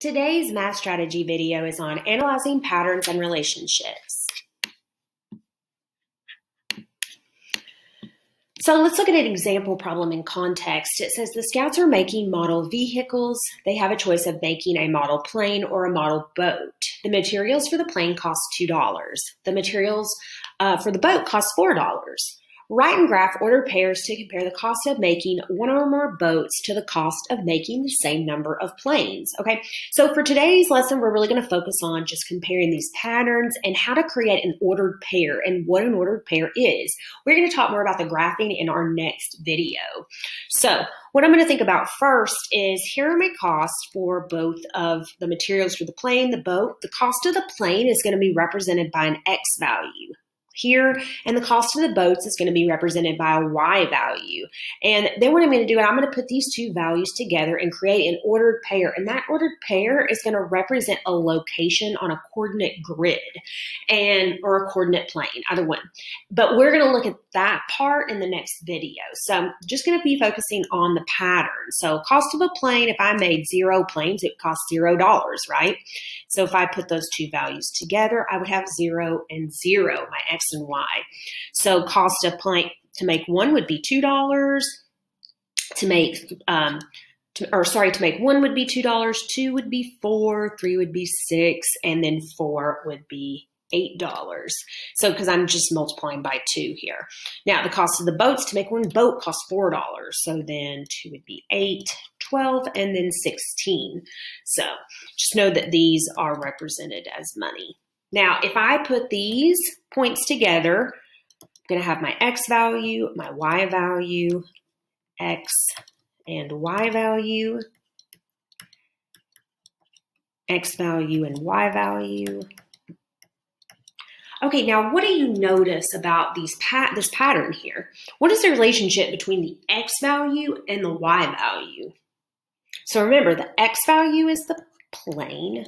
Today's math strategy video is on analyzing patterns and relationships. So let's look at an example problem in context. It says the scouts are making model vehicles. They have a choice of making a model plane or a model boat. The materials for the plane cost $2. The materials uh, for the boat cost $4. Write and graph ordered pairs to compare the cost of making one or more boats to the cost of making the same number of planes. Okay, so for today's lesson, we're really going to focus on just comparing these patterns and how to create an ordered pair and what an ordered pair is. We're going to talk more about the graphing in our next video. So what I'm going to think about first is here are my costs for both of the materials for the plane, the boat. The cost of the plane is going to be represented by an X value here, and the cost of the boats is going to be represented by a y value. And then what I'm going to do, is I'm going to put these two values together and create an ordered pair. And that ordered pair is going to represent a location on a coordinate grid and or a coordinate plane, either one. But we're going to look at that part in the next video. So I'm just going to be focusing on the pattern. So cost of a plane, if I made zero planes, it costs zero dollars, right? So if I put those two values together, I would have zero and zero, my x and y. So cost of plane to make one would be two dollars. To make um, to, or sorry, to make one would be two dollars, two would be four, three would be six, and then four would be $8. So, because I'm just multiplying by two here. Now, the cost of the boats to make one boat costs $4. So then two would be 8, 12, and then 16. So just know that these are represented as money. Now, if I put these points together, I'm going to have my X value, my Y value, X and Y value, X value and Y value, Okay, now what do you notice about these pat this pattern here? What is the relationship between the x value and the y value? So remember, the x value is the plane,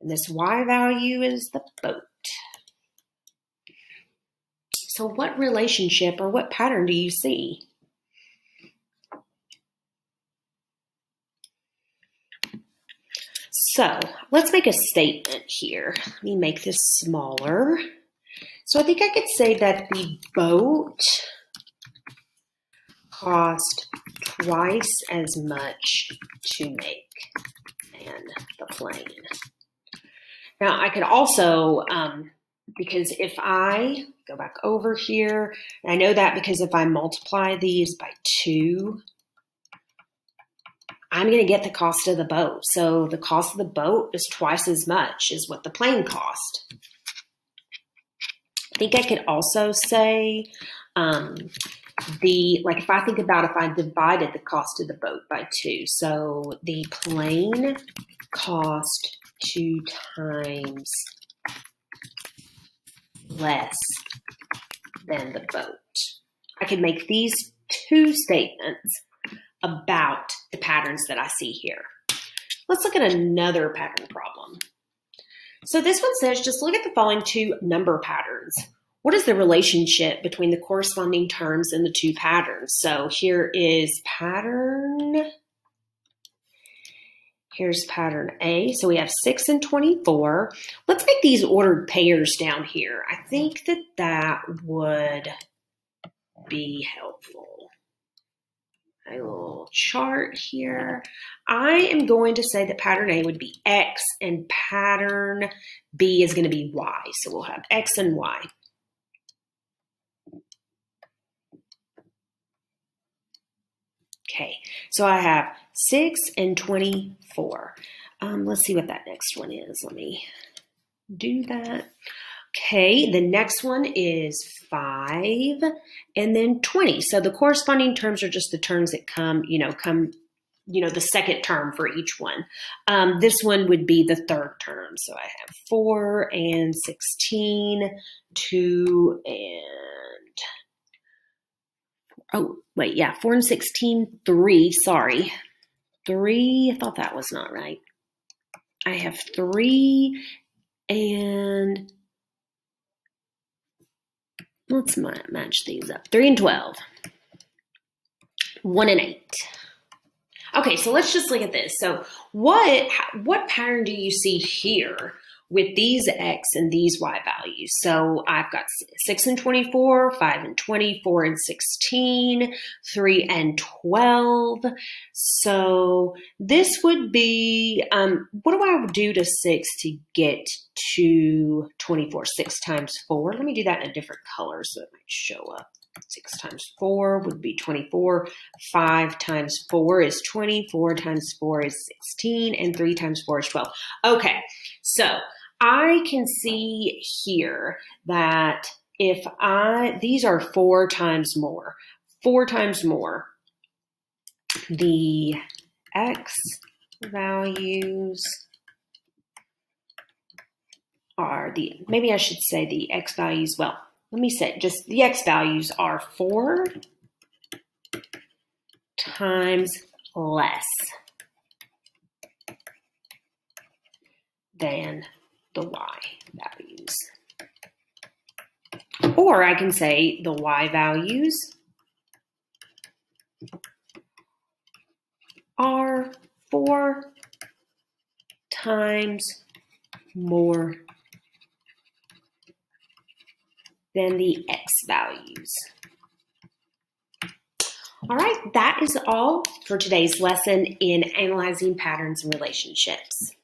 and this y value is the boat. So what relationship or what pattern do you see? So let's make a statement here. Let me make this smaller. So I think I could say that the boat cost twice as much to make than the plane. Now I could also, um, because if I go back over here, I know that because if I multiply these by two, I'm going to get the cost of the boat. So the cost of the boat is twice as much as what the plane cost. I think I could also say um, the, like if I think about if I divided the cost of the boat by two. So the plane cost two times less than the boat. I could make these two statements about the patterns that I see here. Let's look at another pattern problem. So this one says, just look at the following two number patterns. What is the relationship between the corresponding terms in the two patterns? So here is pattern, here's pattern A. So we have 6 and 24. Let's make these ordered pairs down here. I think that that would be helpful a little chart here. I am going to say that pattern A would be X and pattern B is going to be Y. So we'll have X and Y. Okay, so I have 6 and 24. Um, let's see what that next one is. Let me do that. Okay, the next one is 5 and then 20. So the corresponding terms are just the terms that come, you know, come, you know, the second term for each one. Um, this one would be the third term. So I have 4 and 16, 2 and, oh, wait, yeah, 4 and 16, 3, sorry. 3, I thought that was not right. I have 3 and Let's match these up. 3 and 12. 1 and 8. Okay, so let's just look at this. So what what pattern do you see here with these x and these y values? So I've got 6 and 24, 5 and 20, 4 and 16, 3 and 12. So this would be, um, what do I do to 6 to get to 24? 6 times 4. Let me do that in a different color so it might show up. 6 times 4 would be 24. 5 times 4 is 20. 4 times 4 is 16. And 3 times 4 is 12. Okay, so I can see here that if I, these are 4 times more. 4 times more. The x values are the, maybe I should say the x values, well, let me say, just the x values are 4 times less than the y values. Or I can say the y values are 4 times more than the x values. All right, that is all for today's lesson in analyzing patterns and relationships.